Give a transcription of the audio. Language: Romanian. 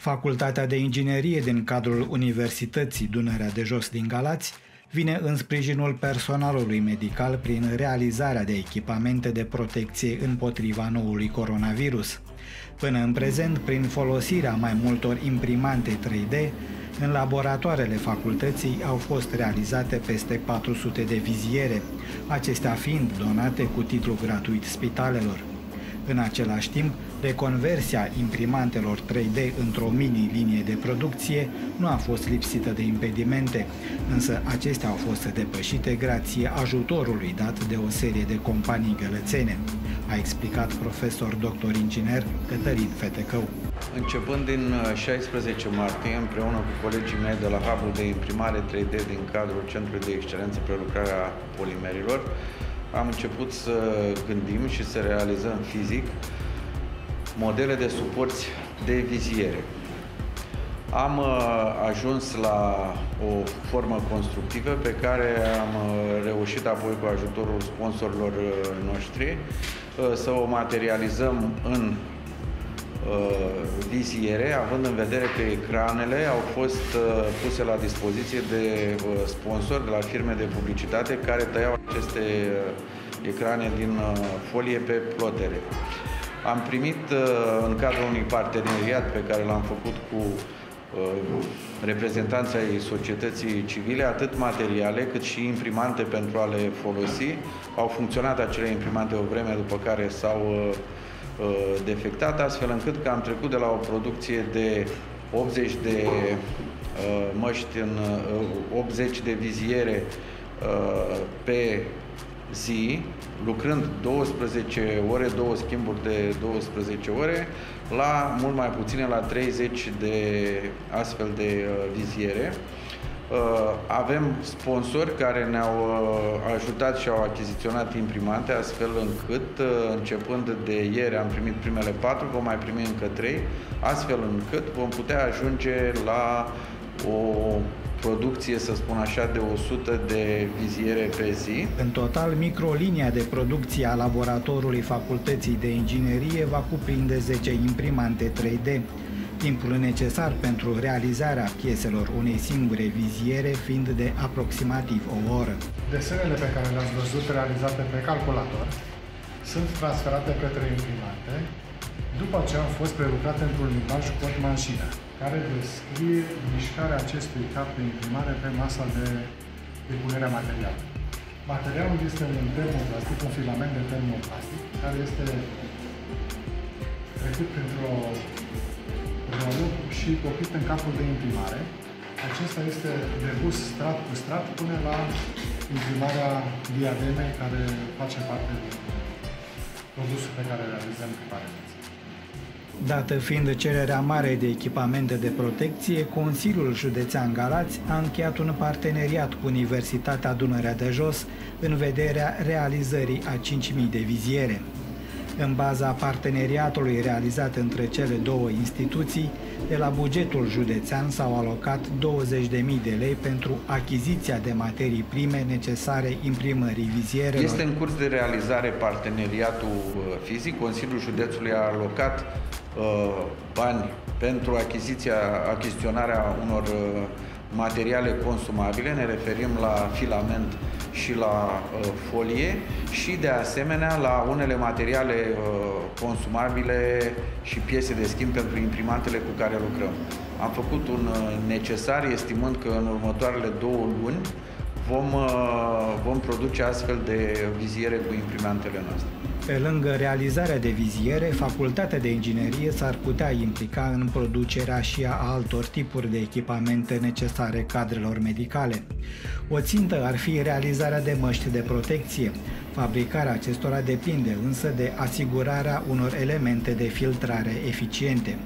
Facultatea de Inginerie din cadrul Universității Dunărea de Jos din Galați vine în sprijinul personalului medical prin realizarea de echipamente de protecție împotriva noului coronavirus. Până în prezent, prin folosirea mai multor imprimante 3D, în laboratoarele facultății au fost realizate peste 400 de viziere, acestea fiind donate cu titlu gratuit spitalelor. În același timp, reconversia imprimantelor 3D într-o mini-linie de producție nu a fost lipsită de impedimente, însă acestea au fost depășite grație ajutorului dat de o serie de companii gălățene, a explicat profesor dr. inginer Cătălin Fetecău. Începând din 16 uh, martie, împreună cu colegii mei de la Hubul de Imprimare 3D din cadrul Centrului de Excelență Prelucrarea Polimerilor, am început să gândim și să realizăm fizic modele de suporți de viziere. Am uh, ajuns la o formă constructivă pe care am uh, reușit apoi cu ajutorul sponsorilor uh, noștri să o materializăm în viziere, având în vedere că ecranele au fost puse la dispoziție de sponsori, de la firme de publicitate care tăiau aceste ecrane din folie pe plotere. Am primit în cadrul unui parteneriat pe care l-am făcut cu reprezentanții ai societății civile, atât materiale cât și imprimante pentru a le folosi. Au funcționat acele imprimante o vreme după care s-au Uh, defectat, astfel încât că am trecut de la o producție de 80 de uh, măști în 80 uh, de viziere pe zi, lucrând 12 ore, două schimburi de 12 ore, la mult mai puține, la 30 de astfel de viziere. Uh, avem sponsori care ne-au uh, ajutat și au achiziționat imprimante, astfel încât, uh, începând de ieri, am primit primele patru, vom mai primi încă trei, astfel încât vom putea ajunge la o producție, să spun așa, de 100 de viziere pe zi. În total, microlinia de producție a laboratorului Facultății de Inginerie va cuprinde 10 imprimante 3D timpul necesar pentru realizarea pieselor unei singure viziere fiind de aproximativ o oră. Desenele pe care le-ați văzut realizate pe calculator sunt transferate către imprimante după ce au fost prelucrate într-un limbaj cod mașină, care descrie mișcarea acestui cap de imprimare pe masa de depunere a materialului. Materialul este un termoplastic, un filament de termoplastic, care este trecut printr-o rolul și topit în capul de imprimare. Acesta este depus strat cu strat până la imprimarea diademei care face parte din produsul pe care realizăm cu pareneți. Dată fiind cererea mare de echipamente de protecție, Consiliul Județean Galați a încheiat un parteneriat cu Universitatea Dunărea de Jos în vederea realizării a 5.000 de viziere. În baza parteneriatului realizat între cele două instituții, de la bugetul județean s-au alocat 20.000 de lei pentru achiziția de materii prime necesare imprimării vizierelor. Este în curs de realizare parteneriatul uh, fizic. Consiliul Județului a alocat uh, bani pentru achiziția, achiziționarea unor uh, materiale consumabile, ne referim la filament și la uh, folie și de asemenea la unele materiale uh, consumabile și piese de schimb pentru imprimantele cu care lucrăm. Am făcut un uh, necesar, estimând că în următoarele două luni vom, uh, vom produce astfel de viziere cu imprimantele noastre. Pe lângă realizarea de viziere, Facultatea de Inginerie s-ar putea implica în producerea și a altor tipuri de echipamente necesare cadrelor medicale. O țintă ar fi realizarea de măști de protecție. Fabricarea acestora depinde însă de asigurarea unor elemente de filtrare eficiente.